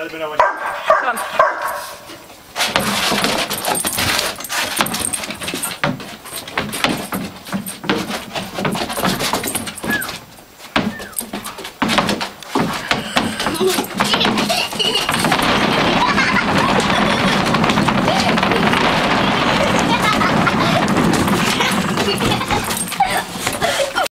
Ja, det benar man. Sånn.